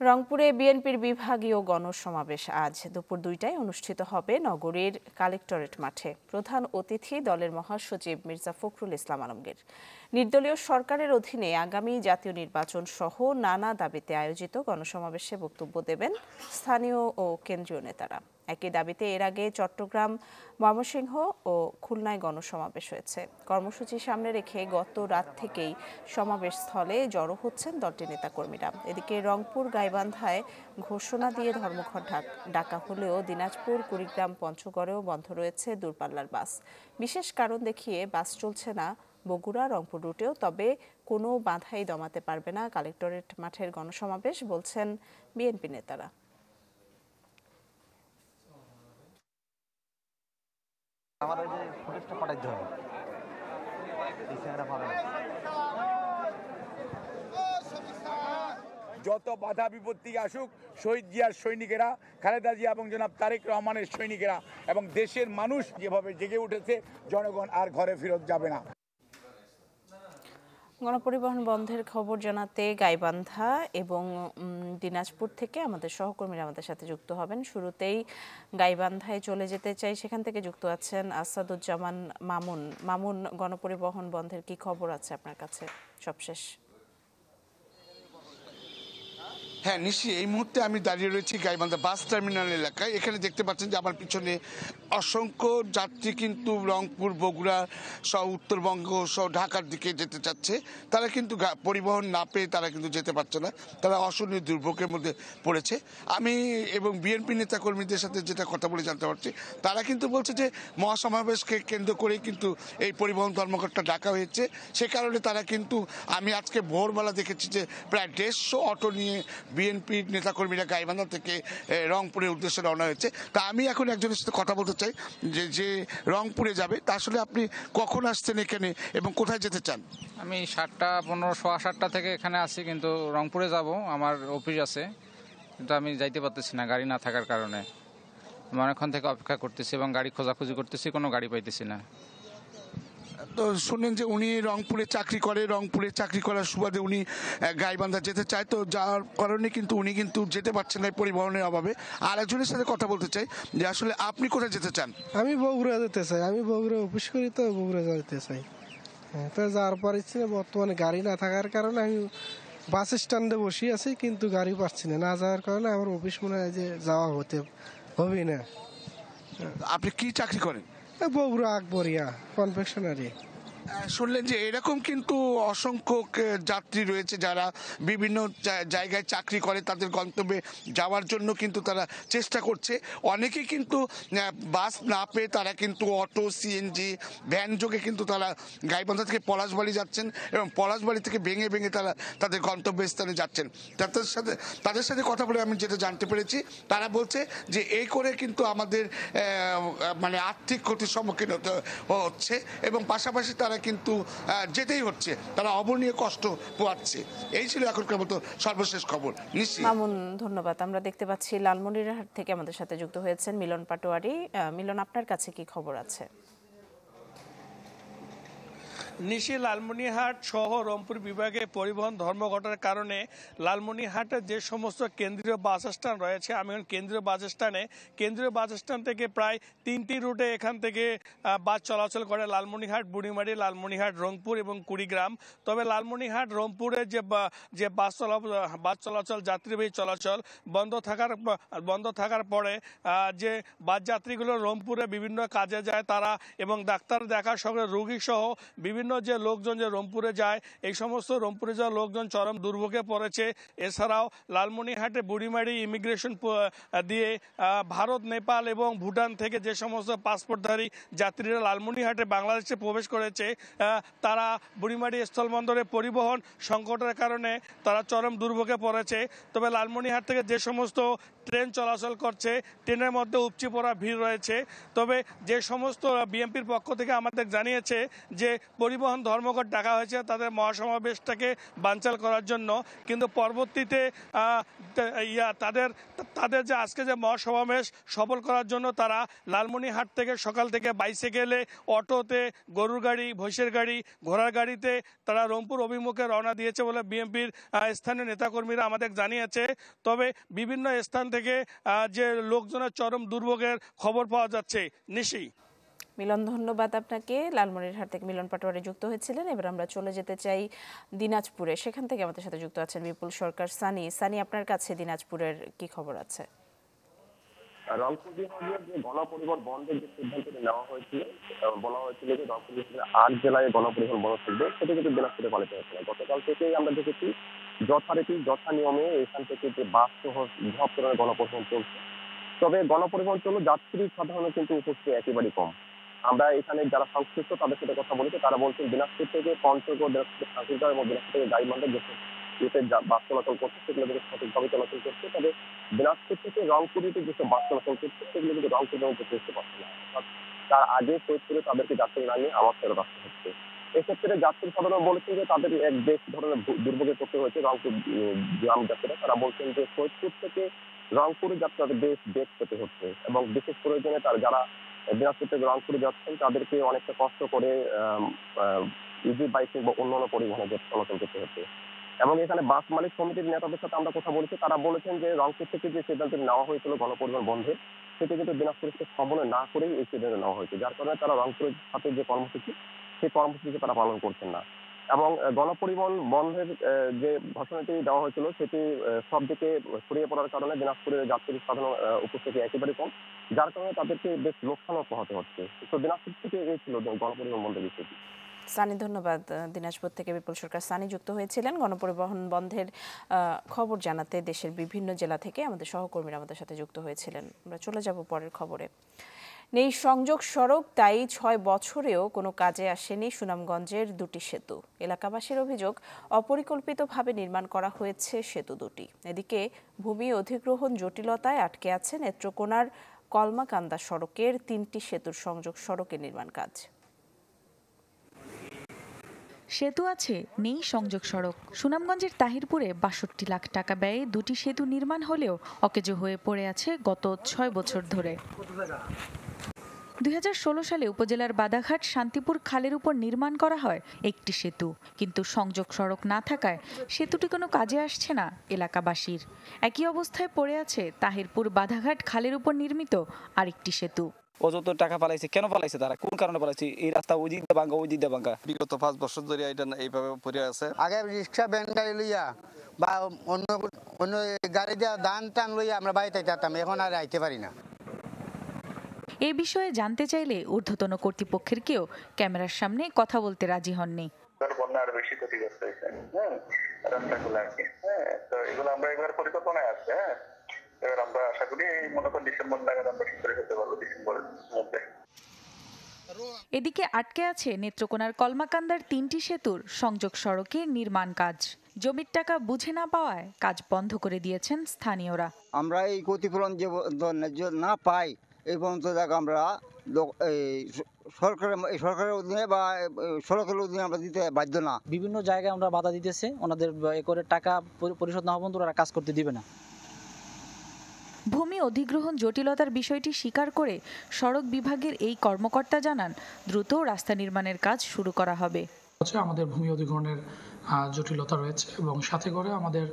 রংপুরে বিএনপির বিভাগীয় গণসমাবেশ আজ দুপুর দুইটায় অনুষ্ঠিত হবে নগরীর কালেক্টরেট মাঠে। প্রধান অতিথি দলের মহাসচিব মির্জা ফখরুল ইসলাম আলমগীর। নির্দলীয় সরকারের অধীনে আগামী জাতীয় নির্বাচন সহ নানা দাবিতে আয়োজিত গণসমাবেশে বক্তব্য দেবেন স্থানীয় ও কেন্দ্রীয় নেতারা। একই দাবিতে এর আগে চট্টগ্রাম, ময়মনসিংহ ও খুলনায় গণসমাবেশ হয়েছে। কর্মসূচি সামনে রেখে গত রাত থেকেই সমাবেশ স্থলে জড়ো হচ্ছেন দলটির নেতাকর্মীরা। এদিকে রংপুর গাইবান্ধায় ঘোষণা দিয়ে ধর্মঘট ডাকা হলেও দিনাজপুর, কুড়িগ্রাম, পঞ্চগড়েও বন্ধ রয়েছে দূরপাল্লার বাস। বিশেষ কারণ দেখিয়ে বাস চলছে না বগুড়া, রংপুর রুটেও, তবে কোনো বাধাই দমাতে পারবে না কালেক্টরেট মাঠের গণসমাবেশ, বলছেন বিএনপি নেতারা। আমার যে ফুটেজটা পাঠাইতে হবে। যত বাধা বিপত্তি আসুক, শহীদ জিয়ার সৈনিকেরা, খালেদা জিয়া এবং জনাব তারেক রহমানের সৈনিকেরা এবং দেশের মানুষ যেভাবে জেগে উঠেছে, জনগণ আর ঘরে ফেরত যাবে না। গণপরিবহন বন্ধের খবর জানাতে গাইবান্ধা এবং দিনাজপুর থেকে আমাদের সহকর্মীরা আমাদের সাথে যুক্ত হবেন। শুরুতেই গাইবান্ধায় চলে যেতে চাই। সেখান থেকে যুক্ত আছেন আসাদুজ্জামান মামুন। মামুন, গণপরিবহন বন্ধের কি খবর আছে আপনার কাছে? সবশেষ। হ্যাঁ নিশ্চয়ই এই মুহূর্তে আমি দাঁড়িয়ে রয়েছি গাইবান্ধা বাস টার্মিনাল এলাকায়। এখানে দেখতে পাচ্ছেন যে আমার পিছনে অসংখ্য যাত্রী কিন্তু রংপুর, বগুড়া সহ উত্তরবঙ্গ সহ ঢাকার দিকে যেতে চাচ্ছে। তারা কিন্তু পরিবহন না পেয়ে তারা কিন্তু যেতে পারছে না। তারা অসহনীয় দুর্ভোগের মধ্যে পড়েছে। আমি এবং বিএনপি নেতাকর্মীদের সাথে যেটা কথা বলে জানতে পারছি, তারা কিন্তু বলছে যে মহাসমাবেশকে কেন্দ্র করেই কিন্তু এই পরিবহন ধর্মঘটটা ডাকা হয়েছে। সে কারণে তারা কিন্তু, আমি আজকে ভোরবেলা দেখেছি যে প্রায় দেড়শো অটো নিয়ে বিএনপির নেতাকর্মীরা গাইবান্ধা থেকে রংপুরের উদ্দেশ্যে রওনা হয়েছে। তা আমি এখন একজনের সাথে কথা বলতে চাই, যে যে রংপুরে যাবে, তা আসলে আপনি কখন আসছেন এখানে এবং কোথায় যেতে চান? আমি সাতটা, পনেরো সোয়া সাতটা থেকে এখানে আসি কিন্তু রংপুরে যাব, আমার অফিস আছে। কিন্তু আমি যাইতে পারতেছি না, গাড়ি না থাকার কারণে। আমি অনেকক্ষণ থেকে অপেক্ষা করতেছি এবং গাড়ি খোঁজাখুঁজি করতেছি, কোনো গাড়ি পাইতেছি না। তো শুনলেন যে উনি রংপুরে চাকরি করে রংপুরে চাকরি করার সুবাদে উনি গাইবান্ধা যেতে চায়। তো যার কারণে কিন্তু উনি কিন্তু যেতে পারছেন না পরিবহনের অভাবে। আর একজনের সাথে কথা বলতে চাই যে আসলে আপনি কোথায় যেতে চান? আমি বগুড়া যেতে চাই। আমি বগুড়া অফিস করি তো বগুড়া যেতে চাই। হ্যাঁ, তো যাওয়ার পর ইচ্ছে বর্তমানে গাড়ি না থাকার কারণে আমি বাস স্ট্যান্ডে বসে আছি কিন্তু গাড়ি পাচ্ছি না। না যাওয়ার কারণে আমার অফিস মনে হয় যে যাওয়া হতে হবে না। আপনি কি চাকরি করেন? বগুড়া আকবরিয়া কনফেকশনারি শুনলেন যে এরকম কিন্তু অসংখ্য যাত্রী রয়েছে যারা বিভিন্ন জায়গায় চাকরি করে, তাদের গন্তব্যে যাওয়ার জন্য কিন্তু তারা চেষ্টা করছে। অনেকেই কিন্তু বাস না পেয়ে তারা কিন্তু অটো সিএনজি ভ্যান যোগে কিন্তু তারা গাইবান্ধা থেকে পলাশবাড়ি যাচ্ছেন এবং পলাশবাড়ি থেকে ভেঙে ভেঙে তারা তাদের গন্তব্যস্থানে যাচ্ছেন। তাদের সাথে তাদের সাথে কথা বলে আমি যেটা জানতে পেরেছি, তারা বলছে যে এই করে কিন্তু আমাদের মানে আর্থিক ক্ষতির সম্মুখীন হতে হচ্ছে এবং পাশাপাশি তারা তারা কিন্তু যেতেই হচ্ছে। তারা অবর্ণীয় কষ্ট পোয়াচ্ছে। এই ছিল এখনকার মতো সর্বশেষ খবর। মামুন, ধন্যবাদ। আমরা দেখতে পাচ্ছি লালমনিরহাট থেকে আমাদের সাথে যুক্ত হয়েছেন মিলন পাটোয়ারি। মিলন, আপনার কাছে কি খবর আছে? নিশি লালমনিহাট সহ রংপুর বিভাগে পরিবহন ধর্মঘটের কারণে লালমনিহাটের যে সমস্ত কেন্দ্রীয় বাস স্ট্যান্ড রয়েছে, আমি এখন কেন্দ্রীয় বাস স্ট্যান্ডে, কেন্দ্রীয় বাস স্ট্যান্ড থেকে প্রায় তিনটি রুটে এখান থেকে বাস চলাচল করে লালমনিহাট বুড়িমারি লালমনিহাট রংপুর এবং কুড়িগ্রাম। তবে লালমনিহাট রংপুরে যে যে বাস চলা বাস চলাচল, যাত্রীবাহী চলাচল বন্ধ থাকার বন্ধ থাকার পরে যে বাস যাত্রীগুলো রংপুরে বিভিন্ন কাজে যায়, তারা এবং ডাক্তার দেখার সঙ্গে রোগী সহ বিভিন্ন বিভিন্ন যে লোকজন যে রংপুরে যায়, এই সমস্ত রংপুরে যাওয়া লোকজন চরম দুর্ভোগে পড়েছে। এছাড়াও লালমনিহাটে বুড়িমারি ইমিগ্রেশন দিয়ে ভারত, নেপাল এবং ভুটান থেকে যে সমস্ত পাসপোর্টধারী যাত্রীরা লালমনিহাটে বাংলাদেশে প্রবেশ করেছে তারা বুড়িমারি স্থলবন্দরে পরিবহন সংকটের কারণে তারা চরম দুর্ভোগে পড়েছে। তবে লালমনিহাট থেকে যে সমস্ত ট্রেন চলাচল করছে, ট্রেনের মধ্যে উপচে পড়া ভিড় রয়েছে। তবে যে সমস্ত বিএনপির পক্ষ থেকে আমাদের জানিয়েছে যে পরিবহন ধর্মঘট ডাকা হয়েছে, তাদের মহাসমাবেশটাকে বানচাল করার জন্য। কিন্তু পরবর্তীতে ইয়া, তাদের তাদের যে আজকে যে মহাসমাবেশ সফল করার জন্য তারা লালমনিহাট থেকে সকাল থেকে বাইসাইকেলে অটোতে গরুর গাড়ি ভৈষের গাড়ি, ঘোড়ার গাড়িতে তারা রংপুর অভিমুখে রওনা দিয়েছে বলে বিএনপির স্থানীয় নেতাকর্মীরা আমাদের জানিয়েছে। তবে বিভিন্ন স্থান থেকে যে লোকজনের চরম দুর্ভোগের খবর পাওয়া যাচ্ছে। নিশি। মিলন, ধন্যবাদ আপনাকে। লালমনিরহাট থেকে মিলন পাটোয়ারি যুক্ত হয়েছিলেন। এবার আমরা চলে যেতে চাই দিনাজপুরে। সেখান থেকে আমাদের সাথে যুক্ত আছেন বিপুল সরকার সানি। সানি, আপনার কাছে দিনাজপুরের কি খবর আছে? তবে গণপরিবহন চললে যাত্রী সাধারণত কিন্তু উপস্থিতি একেবারেই কম। আমরা এখানে যারা সংশ্লিষ্ট তাদের সাথে কথা বলেছি, তারা বলছেন দিনাজপুর থেকে পঞ্চগড় এবং দিনাজপুর থেকে গাইবান্ধা যে ইয়েতে যা- বাস চলাচল করছে, সেগুলো কিন্তু সঠিকভাবে চলাচল করছে। তবে দিনাজপুর থেকে রংপুরিতে যেসব বাস চলাচল করছে, সেগুলো কিন্তু রংপুর পর্যন্ত পৌঁছতে পারছে না। তার আগে ফরিদপুরে তাদেরকে যাত্রী না নিয়ে আমার ফেরত আসতে হচ্ছে। এক্ষেত্রে যাত্রী সাধারণ বলেছেন যে তাদের এক বেশ ধরনের দুর্ভোগে পড়তে হয়েছে রংপুর গ্রাম যাত্রীরা। তারা বলছেন যে ফরিদপুর থেকে রংপুরে যাত্রাতে বেশ বেগ পেতে হচ্ছে এবং বিশেষ প্রয়োজনে তার যারা দিনাজপুর থেকে রংপুরে যাচ্ছেন। তাদেরকে অনেকটা কষ্ট করে ইজি বাইকিং বা অন্যান্য পরিবহনে চলাচল করতে হচ্ছে। এবং এখানে বাস মালিক সমিতির নেতাদের সাথে আমরা কথা বলেছি। তারা বলেছেন যে, রংপুর থেকে যে সিদ্ধান্ত নেওয়া হয়েছিল গণপরিবহন বন্ধের সেটা কিন্তু দিনাজপুরকে সমন্বয় না করেই এই সিদ্ধান্ত নেওয়া হয়েছে। যার কারণে তারা রংপুরের সাথে যে কর্মসূচি, সেই কর্মসূচিকে তারা পালন করছেন না। এবং গণপরিবহন বন্ধের যে ঘোষণাটি দেওয়া হয়েছিল, সেটি সব দিকে ছড়িয়ে পড়ার কারণে দিনাজপুরের যাত্রীর সাধারণ উপস্থিতি একেবারে কম। যার কারণে তাদেরকে বেশ লোকসানও পোহাতে হচ্ছে। তো দিনাজপুর থেকে এই ছিল গণপরিবহন বন্ধের বিষয়টি। সানি, ধন্যবাদ দিনাজপুর থেকে বিপুল সরকার। সানি, যুক্ত হয়েছিলেন। গণপরিবহন বন্ধের খবর জানাতে দেশের বিভিন্ন জেলা থেকে আমাদের সহকর্মীরা আমাদের সাথে যুক্ত হয়েছিলেন। আমরা চলে যাব পরের খবরে। নেই সংযোগ সড়ক, তাই ছয় বছরেও কোনো কাজে আসেনি সুনামগঞ্জের দুটি সেতু। এলাকাবাসীর অভিযোগ, অপরিকল্পিতভাবে নির্মাণ করা হয়েছে সেতু দুটি। এদিকে ভূমি অধিগ্রহণ জটিলতায় আটকে আছে নেত্রকোনার কলমাকান্দা সড়কের তিনটি সেতুর সংযোগ সড়কের নির্মাণ কাজ। সেতু আছে, নেই সংযোগ সড়ক। সুনামগঞ্জের তাহিরপুরে বাষট্টি লাখ টাকা ব্যয়ে দুটি সেতু নির্মাণ হলেও অকেজো হয়ে পড়ে আছে গত ছয় বছর ধরে। দুই হাজার ষোলো সালে উপজেলার বাদাঘাট শান্তিপুর খালের উপর নির্মাণ করা হয় একটি সেতু। কিন্তু সংযোগ সড়ক না থাকায় সেতুটি কোনো কাজে আসছে না এলাকাবাসীর। একই অবস্থায় পড়ে আছে তাহিরপুর বাধাঘাট খালের উপর নির্মিত আরেকটি সেতু। অযত টাকা পালাইছে কেন পালাইছে তারা? কোন কারণে পালাইছে এই রাস্তা ওই দিক দিয়ে ভাঙ্গা ওই দিক ভাঙ্গা বিগত পাঁচ বছর ধরে এটা এইভাবে পড়ে আছে। আগে রিক্সা ভ্যান গাড়ি লইয়া বা অন্য অন্য গাড়ি দিয়া ধান টান লইয়া আমরা বাড়িতে যেতাম এখন আর আইতে পারি না। এ বিষয়ে জানতে চাইলে ঊর্ধ্বতন কর্তৃপক্ষের কেউ ক্যামেরার সামনে কথা বলতে রাজি হননি। বন্যা আরও বেশি ক্ষতিগ্রস্ত হয়েছে। হ্যাঁ রাস্তাগুলো আর কি হ্যাঁ তো এগুলো আমরা এবার পরিকল্পনায় আছে। হ্যাঁ এবার আমরা আশা করি মনে করেন ডিসেম্বর নাগাদ আমরা ঠিক করে ফেলতে পারব ডিসেম্বরের মধ্যে। এদিকে আটকে আছে নেত্রকোনার কলমাকান্দার তিনটি সেতুর সংযোগ সড়কে নির্মাণ কাজ। জমির টাকা বুঝে না পাওয়ায় কাজ বন্ধ করে দিয়েছেন স্থানীয়রা। আমরা এই ক্ষতিপূরণ যে ন্যায্য না পাই এই পর্যন্ত দেখ আমরা এই সরকারের এই সরকারের অধীনে বা সড়কের অধীনে আমরা দিতে বাধ্য না। বিভিন্ন জায়গায় আমরা বাধা দিতেছে ওনাদের এ করে টাকা পরিশোধ না হওয়া পর্যন্ত ওরা কাজ করতে দিবে না। ভূমি অধিগ্রহণ জটিলতার বিষয়টি স্বীকার করে সড়ক বিভাগের এই কর্মকর্তা জানান দ্রুত রাস্তা নির্মাণের কাজ শুরু করা হবে। আমাদের ভূমি অধিগ্রহণের জটিলতা রয়েছে এবং সাথে করে আমাদের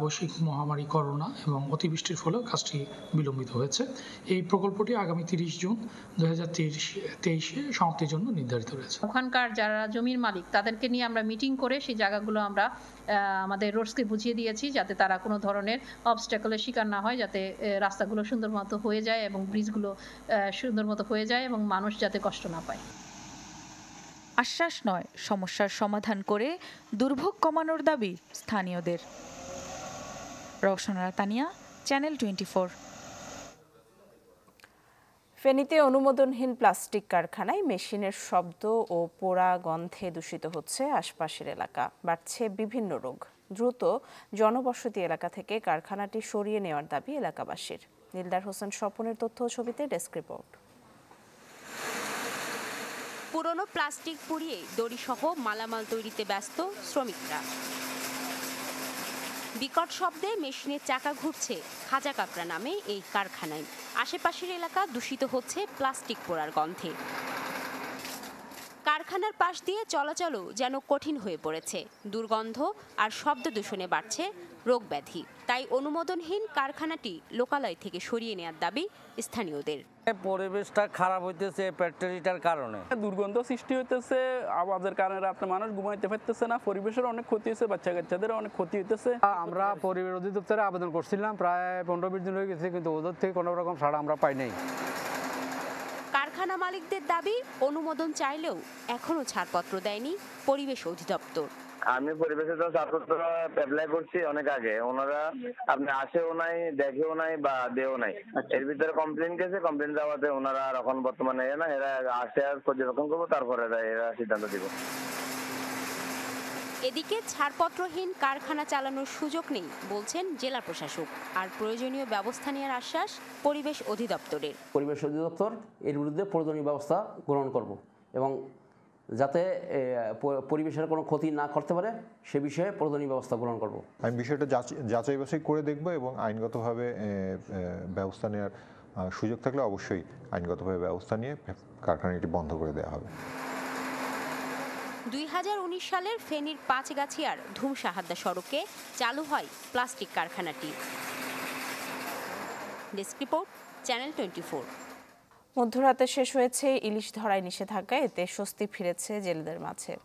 বৈশ্বিক মহামারী করোনা এবং অতিবৃষ্টির ফলেও কাজটি বিলম্বিত হয়েছে। এই প্রকল্পটি আগামী তিরিশ জুন দু হাজার তেইশে সমাপ্তির জন্য নির্ধারিত রয়েছে। ওখানকার যারা জমির মালিক, তাদেরকে নিয়ে আমরা মিটিং করে সেই জায়গাগুলো আমরা আমাদের রোডসকে বুঝিয়ে দিয়েছি যাতে তারা কোনো ধরনের অবস্ট্যাকলের শিকার না হয়, যাতে রাস্তাগুলো সুন্দর মতো হয়ে যায় এবং ব্রিজগুলো সুন্দর মতো হয়ে যায় এবং মানুষ যাতে কষ্ট না পায়। আশ্বাস নয়, সমস্যার সমাধান করে দুর্ভোগ কমানোর দাবি স্থানীয়দের। Rowshanara Tania, channel twenty four. ফেনীতে অনুমোদনহীন প্লাস্টিক কারখানায় মেশিনের শব্দ ও পোড়া গন্ধে দূষিত হচ্ছে আশপাশের এলাকা। বাড়ছে বিভিন্ন রোগ। দ্রুত জনবসতি এলাকা থেকে কারখানাটি সরিয়ে নেওয়ার দাবি এলাকাবাসীর। নীলদার হোসেন স্বপনের তথ্য ছবিতে ডেস্ক রিপোর্ট। পুরনো প্লাস্টিক পুড়িয়ে দড়িসহ মালামাল তৈরিতে ব্যস্ত শ্রমিকরা। বিকট শব্দে মেশিনের চাকা ঘুরছে খাজা কাপড়া নামে এই কারখানায়। আশেপাশের এলাকা দূষিত হচ্ছে প্লাস্টিক পোড়ার গন্ধে। কারখানার পাশ দিয়ে চলাচলও যেন কঠিন হয়ে পড়েছে। দুর্গন্ধ আর শব্দ দূষণে বাড়ছে রোগ ব্যাধি। তাই অনুমোদনহীন কারখানাটি লোকালয় থেকে সরিয়ে নেওয়ার দাবি স্থানীয়দের। পরিবেশটা খারাপ হইতেছে ফ্যাক্টরিটার কারণে। দুর্গন্ধ সৃষ্টি হইতেছে আওয়াজের কারণে আপনার মানুষ ঘুমাইতে পারতেছে না পরিবেশের অনেক ক্ষতি হয়েছে বাচ্চা কাচ্চাদের অনেক ক্ষতি হইতেছে। আমরা পরিবেশ অধিদপ্তরে আবেদন করছিলাম প্রায় পনেরো বিশ দিন হয়ে গেছে কিন্তু ওদের থেকে কোনো রকম সাড়া আমরা পাই নাই। কারখানা মালিকদের দাবি অনুমোদন চাইলেও এখনও ছাড়পত্র দেয়নি পরিবেশ অধিদপ্তর। আমি পরিবেশের জন্য ছাড়পত্র অ্যাপ্লাই করছি অনেক আগে। ওনারা আপনি আসেও নাই দেখেও নাই বা দেও নাই। এর ভিতরে কমপ্লেন গেছে কমপ্লেন দেওয়াতে ওনারা আর এখন বর্তমানে এ না এরা আসে আর পর্যবেক্ষণ করব তারপরে এরা সিদ্ধান্ত দিব। এদিকে ছাড়পত্রহীন কারখানা চালানোর সুযোগ নেই বলছেন জেলা প্রশাসক। আর প্রয়োজনীয় ব্যবস্থা নেওয়ার আশ্বাস পরিবেশ অধিদপ্তরের। পরিবেশ অধিদপ্তর এর বিরুদ্ধে প্রয়োজনীয় ব্যবস্থা গ্রহণ করব এবং যাতে পরিবেশের কোনো ক্ষতি না করতে পারে সে বিষয়ে প্রয়োজনীয় ব্যবস্থা গ্রহণ করব। আমি বিষয়টা যাচ- যাচাই বাছাই করে দেখব এবং আইনগতভাবে ব্যবস্থা নেওয়ার সুযোগ থাকলে অবশ্যই আইনগতভাবে ব্যবস্থা নিয়ে কারখানাটি বন্ধ করে দেওয়া হবে। দুই হাজার উনিশ সালের ফেনীর পাঁচগাছিয়ার ধুমসাহাদ্দা সড়কে চালু হয় প্লাস্টিক কারখানাটি। ডেস্ক রিপোর্ট চ্যানেল টোয়েন্টি মধ্যরাতে শেষ হয়েছে ইলিশ ধরায় নিষেধাজ্ঞা, এতে স্বস্তি ফিরেছে জেলেদের মাঝে।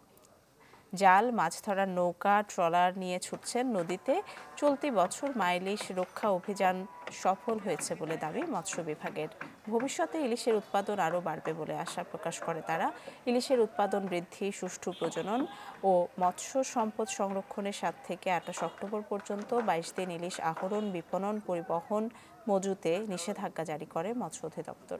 জাল, মাছ ধরার নৌকা, ট্রলার নিয়ে ছুটছেন নদীতে, চলতি বছর মাইলিশ রক্ষা অভিযান সফল হয়েছে বলে দাবি মৎস্য বিভাগের। ভবিষ্যতে ইলিশের উৎপাদন আরও বাড়বে বলে আশা প্রকাশ করে তারা। ইলিশের উৎপাদন বৃদ্ধি, সুষ্ঠু প্রজনন ও মৎস্য সম্পদ সংরক্ষণের সাত থেকে আঠাশ অক্টোবর পর্যন্ত বাইশ দিন ইলিশ আহরণ, বিপণন, পরিবহন মজুতে নিষেধাজ্ঞা জারি করে মৎস্য অধিদপ্তর।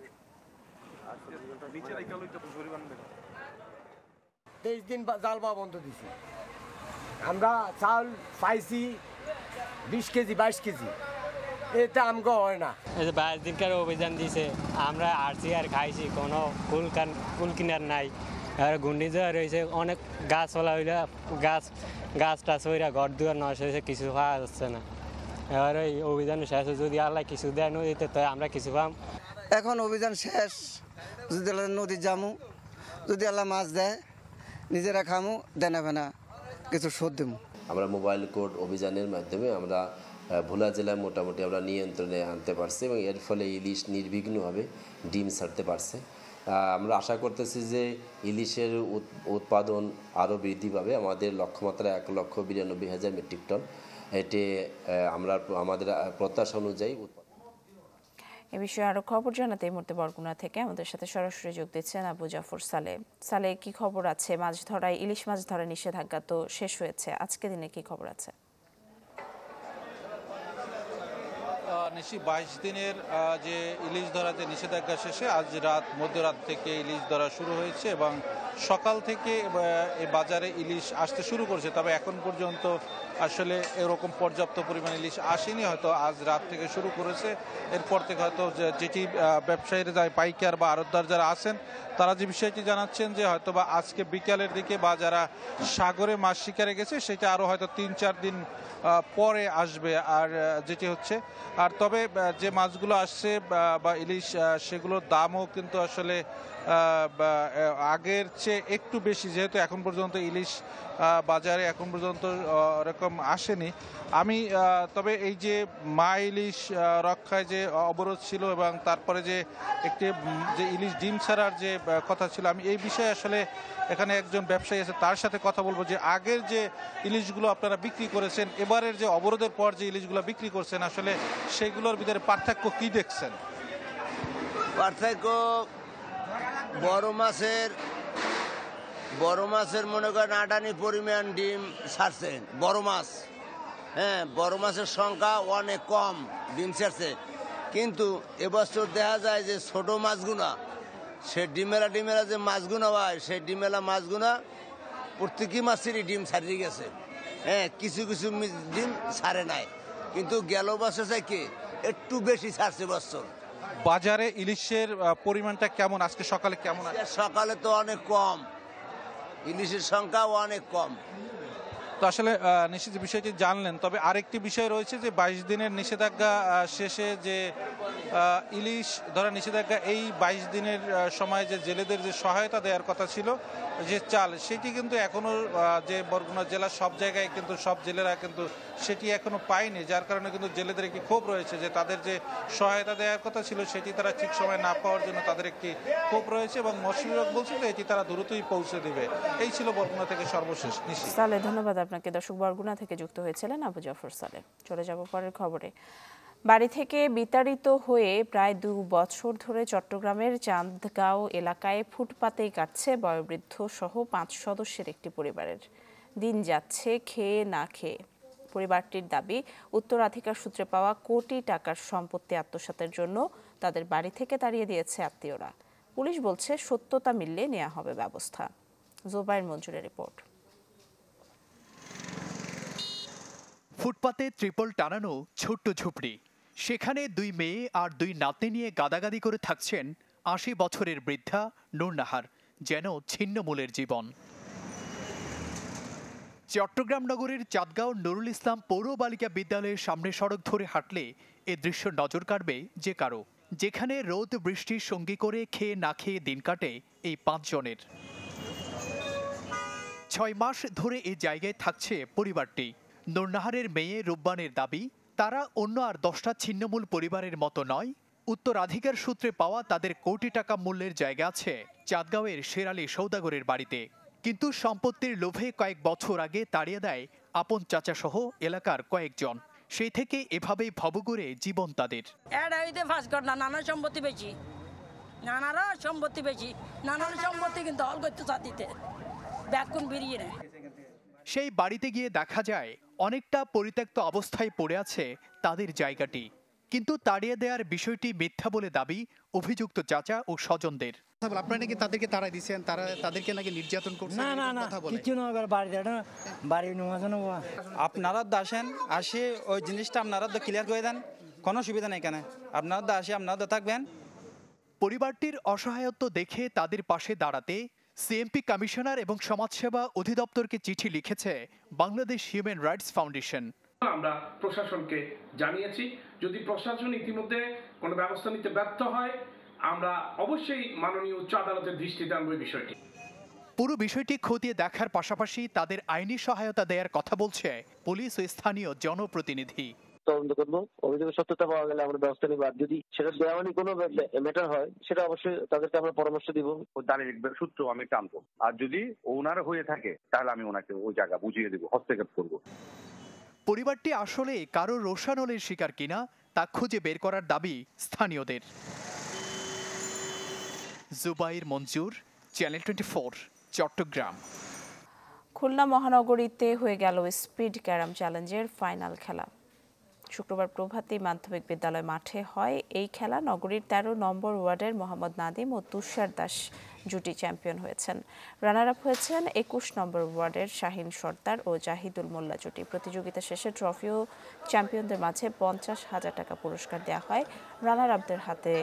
তেইশ দিন বা- জাল বা বন্ধ দিছি। আমরা চাউল পাইছি বিশ কেজি, বাইশ কেজি। এটা আমগো হয় না। এই যে বাইশ দিনকার অভিযান দিছে আমরা আসছি আর খাইছি কোনো কুল কান কুল কিনার নাই। আর ঘূর্ণিঝড় রয়েছে অনেক গাছপালা হইলে গাছ গাছ টাছ হইরা ঘর দুয়ার নষ্ট হয়েছে কিছু পাওয়া যাচ্ছে না। এবার ওই অভিযান শেষ যদি আল্লাহ কিছু দেয় নদীতে তো আমরা কিছু পাম। এখন অভিযান শেষ যদি আল্লাহ নদী জামু যদি আল্লাহ মাছ দেয় নিজেরা খামু দেনা ফেনা কিছু শোধ দেবো আমরা মোবাইল কোড অভিযানের মাধ্যমে আমরা ভোলা জেলায় মোটামুটি আমরা নিয়ন্ত্রণে আনতে পারছি এবং এর ফলে ইলিশ নির্বিঘ্নভাবে ডিম ছাড়তে পারছে। আমরা আশা করতেছি যে ইলিশের উৎ- উৎপাদন আরও বৃদ্ধি পাবে। আমাদের লক্ষ্যমাত্রা এক লক্ষ বিরানব্বই হাজার মেট্রিক টন। এটি আমরা আমাদের প্রত্যাশা অনুযায়ী এ বিষয়ে আরও খবর জানাতে এই মুহূর্তে বরগুনা থেকে আমাদের সাথে সরাসরি যোগ দিচ্ছেন আবু জাফর সালে। সালে কি খবর আছে? মাছ ধরায়, ইলিশ মাছ ধরা নিষেধাজ্ঞা তো শেষ হয়েছে। আজকে দিনে কি খবর আছে? নিশি বাইশ দিনের যে ইলিশ ধরাতে নিষেধাজ্ঞা শেষে আজ রাত, মধ্যরাত থেকে ইলিশ ধরা শুরু হয়েছে এবং সকাল থেকে বাজারে ইলিশ আসতে শুরু করেছে। তবে এখন পর্যন্ত আসলে এরকম পর্যাপ্ত পরিমাণ ইলিশ আসেনি। হয়তো আজ রাত থেকে শুরু করেছে। এরপর থেকে হয়তো যেটি ব্যবসায়ীরা যায় পাইকার বা আড়তদার যারা আছেন, তারা যে বিষয়টি জানাচ্ছেন যে হয়তো বা আজকে বিকালের দিকে বা যারা সাগরে মাছ শিকারে গেছে, সেটা আরও হয়তো তিন চার দিন পরে আসবে। আর যেটি হচ্ছে আর তবে যে মাছগুলো আসছে বা- ইলিশ সেগুলোর দামও কিন্তু আসলে আগের চেয়ে একটু বেশি, যেহেতু এখন পর্যন্ত ইলিশ বাজারে এখন পর্যন্ত ওরকম আসেনি। আমি তবে এই যে মা ইলিশ রক্ষায় যে অবরোধ ছিল এবং তারপরে যে একটি যে ইলিশ ডিম ছাড়ার যে কথা ছিল, আমি এই বিষয়ে আসলে এখানে একজন ব্যবসায়ী আছে, তার সাথে কথা বলব যে আগের যে ইলিশগুলো আপনারা বিক্রি করেছেন, এবারের যে অবরোধের পর যে ইলিশগুলো বিক্রি করছেন, আসলে সেগুলোর ভিতরে পার্থক্য কি দেখছেন? পার্থক্য বড় মাছের বড় মাছের মনে করেন আটানি পরিমাণ ডিম ছাড়ছেন বড় মাছ। হ্যাঁ বড় মাছের সংখ্যা অনেক কম, ডিম ছাড়ছে। কিন্তু এবছর দেখা যায় যে ছোট মাছগুনা, সে ডিমেলা ডিমেলা যে মাছগুনা হয়, সেই ডিমেলা মাছগুনা প্রত্যেকই মাছেরই ডিম ছাড়িয়ে গেছে। হ্যাঁ কিছু কিছু ডিম ছাড়ে নাই। কিন্তু গেল বছর থেকে একটু বেশি ছাড়ছে বছর। বাজারে ইলিশের পরিমাণটা কেমন? আজকে সকালে কেমন? সকালে তো অনেক কম। ইলিশের সংখ্যাও অনেক কম। তো আসলে নিশ্চিত বিষয়টি জানলেন। তবে আরেকটি বিষয় রয়েছে যে বাইশ দিনের নিষেধাজ্ঞা শেষে যে ইলিশ ধরা নিষেধাজ্ঞা এই বাইশ দিনের সময় যে জেলেদের যে সহায়তা দেওয়ার কথা ছিল যে চাল সেটি কিন্তু এখনও আহ, যে বরগুনা জেলার সব জায়গায় কিন্তু সব জেলেরা কিন্তু সেটি এখনও পায়নি। যার কারণে কিন্তু জেলেদের একটি ক্ষোভ রয়েছে যে তাদের যে সহায়তা দেওয়ার কথা ছিল সেটি তারা ঠিক সময় না পাওয়ার জন্য তাদের একটি ক্ষোভ রয়েছে এবং বিভাগ বলছে যে এটি তারা দ্রুতই পৌঁছে দিবে। এই ছিল বরগুনা থেকে সর্বশেষ নিশ্চিত। ধন্যবাদ আপনাকে দর্শক বরগুনা থেকে যুক্ত হয়েছিলেন আবু জাফর সালে চলে যাব পরের খবরে। বাড়ি থেকে বিতাড়িত হয়ে প্রায় দু বছর ধরে চট্টগ্রামের চাঁদগাঁও এলাকায় ফুটপাতেই কাটছে বয়োবৃদ্ধ সহ পাঁচ সদস্যের একটি পরিবারের। দিন যাচ্ছে খেয়ে না খেয়ে। পরিবারটির দাবি, উত্তরাধিকার সূত্রে পাওয়া কোটি টাকার সম্পত্তি আত্মসাতের জন্য তাদের বাড়ি থেকে তাড়িয়ে দিয়েছে আত্মীয়রা। পুলিশ বলছে, সত্যতা মিললে নেওয়া হবে ব্যবস্থা। জোবাইর মঞ্জুরের রিপোর্ট। ফুটপাতে ত্রিপল টানানো ছোট্ট ঝুপড়ি। সেখানে দুই মেয়ে আর দুই নাতনি নিয়ে গাদাগাদি করে থাকছেন আশি বছরের বৃদ্ধা নূরনাহার, যেন ছিন্নমূলের জীবন। চট্টগ্রাম নগরের চাঁদগাঁও নুরুল ইসলাম পৌর বালিকা বিদ্যালয়ের সামনে সড়ক ধরে হাঁটলে এ দৃশ্য নজর কাড়বে যে কারও, যেখানে রোদ বৃষ্টির সঙ্গী করে খেয়ে না খেয়ে দিন কাটে এই পাঁচজনের। ছয় মাস ধরে এই জায়গায় থাকছে পরিবারটি। নূরনাহারের মেয়ে রুব্বানের দাবি, তারা অন্য আর দশটা ছিন্নমূল পরিবারের মতো নয়। উত্তরাধিকার সূত্রে পাওয়া তাদের কোটি টাকা মূল্যের জায়গা আছে চাঁদগাঁওয়ের শেরালি সৌদাগরের বাড়িতে। কিন্তু সম্পত্তির লোভে কয়েক বছর আগে তাড়িয়ে দেয় আপন চাচা সহ এলাকার কয়েকজন। সেই থেকে এভাবেই ভবগুরে জীবন তাদের। এটা হইতে না, নানার সম্পত্তি বেশি। নানারও সম্পত্তি বেশি। নানার সম্পত্তি কিন্তু হল করতে ব্যাকুন বেরিয়ে নেয়? সেই বাড়িতে গিয়ে দেখা যায় অনেকটা পরিত্যক্ত অবস্থায় পড়ে আছে তাদের জায়গাটি। কিন্তু তাড়িয়ে দেওয়ার বিষয়টি মিথ্যা বলে দাবি অভিযুক্ত চাচা ও স্বজনদের। আপনারা নাকি তাদেরকে তাড়াই দিচ্ছেন তারা তাদেরকে নাকি নির্যাতন করছেন না না না কিছু না বাড়ি বাড়ি নেওয়া আপনারা তো আসেন আসে ওই জিনিসটা আপনারা তো ক্লিয়ার করে দেন কোনো সুবিধা নেই কেন আপনারা তো আসে আপনারা তো থাকবেন। পরিবারটির অসহায়ত্ব দেখে তাদের পাশে দাঁড়াতে সিএমপি কমিশনার এবং সমাজসেবা অধিদপ্তরকে চিঠি লিখেছে বাংলাদেশ হিউম্যান রাইটস ফাউন্ডেশন। আমরা প্রশাসনকে জানিয়েছি যদি প্রশাসন ইতিমধ্যে কোনো ব্যবস্থা নিতে ব্যর্থ হয় আমরা অবশ্যই মাননীয় উচ্চ আদালতের দৃষ্টিতে আনব এই বিষয়টি। পুরো বিষয়টি খতিয়ে দেখার পাশাপাশি তাদের আইনি সহায়তা দেওয়ার কথা বলছে পুলিশ ও স্থানীয় জনপ্রতিনিধি। তদন্ত করব। অভিযোগের সত্যতা পাওয়া গেলে আমরা ব্যবস্থা নিব। আর যদি সেটা দেওয়ানি কোনো ম্যাটার হয় সেটা অবশ্যই তাদেরকে আমরা পরামর্শ দিব। দাঁড়িয়ে সূত্র আমি টানবো। আর যদি ওনার হয়ে থাকে তাহলে আমি ওনাকে ওই জায়গা বুঝিয়ে দেবো হস্তক্ষেপ করব। পরিবারটি আসলে কারও রোশানলের শিকার কিনা তা খুঁজে বের করার দাবি স্থানীয়দের। Zubair Manzur channel twenty four Chattogram. Khulna মহানগরীতে হয়ে গেল স্পিড ক্যারাম চ্যালেঞ্জের ফাইনাল খেলা। শুক্রবার প্রভাতী মাধ্যমিক বিদ্যালয় মাঠে হয় এই খেলা। নগরীর ১৩ নম্বর ওয়ার্ডের মোহাম্মদ নাদিম ও তুষার দাস জুটি চ্যাম্পিয়ন হয়েছেন। রানার আপ হয়েছেন একুশ নম্বর ওয়ার্ডের শাহিন সর্দার ও জাহিদুল মোল্লা জুটি। প্রতিযোগিতা শেষে ট্রফি ও চ্যাম্পিয়নদের মাঝে পঞ্চাশ হাজার টাকা পুরস্কার দেওয়া হয়। রানার আপদের হাতে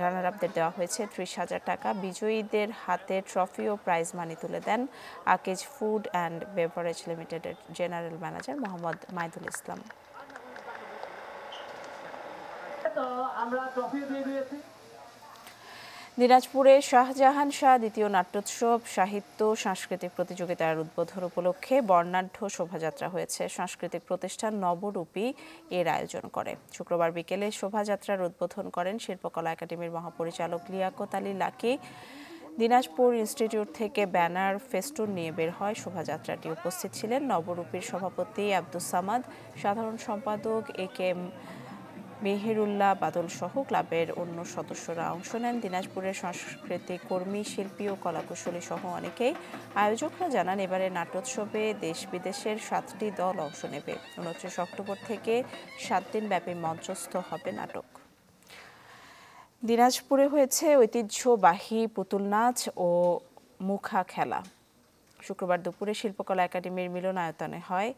রানার আপদের দেওয়া হয়েছে ত্রিশ হাজার টাকা। বিজয়ীদের হাতে ট্রফি ও প্রাইজ মানি তুলে দেন আকেজ ফুড অ্যান্ড বেভারেজ লিমিটেডের জেনারেল ম্যানেজার মোহাম্মদ মাইদুল ইসলাম। দিনাজপুরে শাহজাহান শাহ দ্বিতীয় নাট্যোৎসব, সাহিত্য, সাংস্কৃতিক প্রতিযোগিতার উদ্বোধন উপলক্ষে বর্ণাঢ্য শোভাযাত্রা হয়েছে। সাংস্কৃতিক প্রতিষ্ঠান নবরূপী এর আয়োজন করে। শুক্রবার বিকেলে শোভাযাত্রার উদ্বোধন করেন শিল্পকলা একাডেমির মহাপরিচালক লিয়াকত আলী লাকি। দিনাজপুর ইনস্টিটিউট থেকে ব্যানার, ফেস্টুন নিয়ে বের হয় শোভাযাত্রাটি। উপস্থিত ছিলেন নবরূপীর সভাপতি আব্দুস সামাদ, সাধারণ সম্পাদক এ কে এম মেহেরুল্লাহ বাদল সহ ক্লাবের অন্য সদস্যরা অংশ নেন। দিনাজপুরের সাংস্কৃতিক কর্মী, শিল্পী ও কলাকুশলী সহ অনেকেই আয়োজকরা জানান এবারে নাট্যোৎসবে দেশ বিদেশের সাতটি দল অংশ নেবে। উনত্রিশ অক্টোবর থেকে সাত দিন ব্যাপী মঞ্চস্থ হবে নাটক। দিনাজপুরে হয়েছে ঐতিহ্যবাহী পুতুল নাচ ও মুখা খেলা। শুক্রবার দুপুরে শিল্পকলা একাডেমির মিলনায়তনে হয়।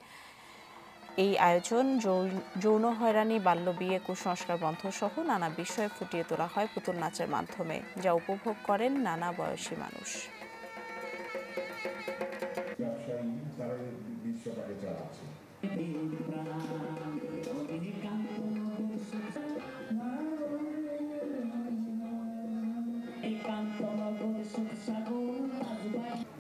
এই আয়োজন যৌন- হয়রানি বাল্যবিয়ে কুসংস্কার বন্ধ সহ নানা বিষয়ে ফুটিয়ে তোলা হয় পুতুল নাচের মাধ্যমে, যা উপভোগ করেন নানা বয়সী মানুষ।